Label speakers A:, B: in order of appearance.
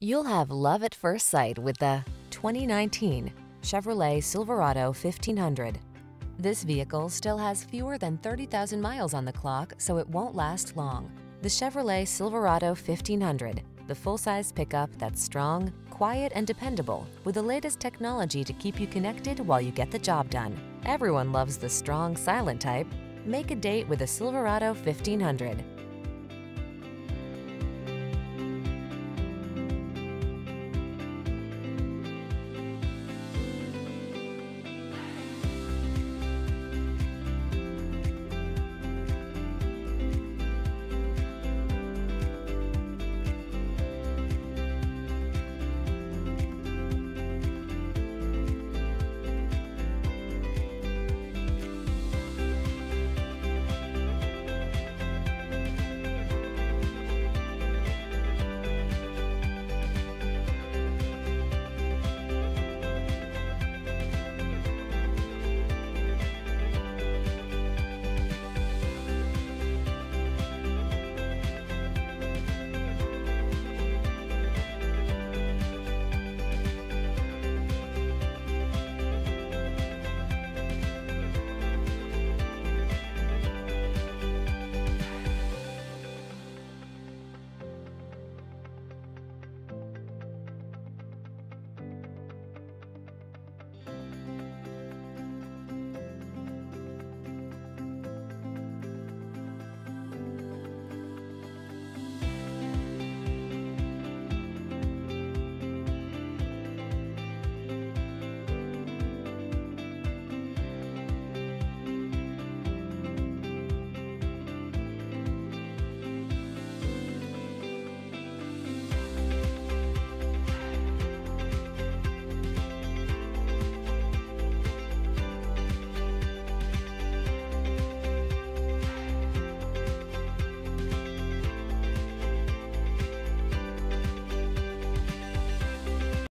A: You'll have love at first sight with the 2019 Chevrolet Silverado 1500. This vehicle still has fewer than 30,000 miles on the clock, so it won't last long. The Chevrolet Silverado 1500, the full-size pickup that's strong, quiet, and dependable with the latest technology to keep you connected while you get the job done. Everyone loves the strong, silent type. Make a date with a Silverado 1500.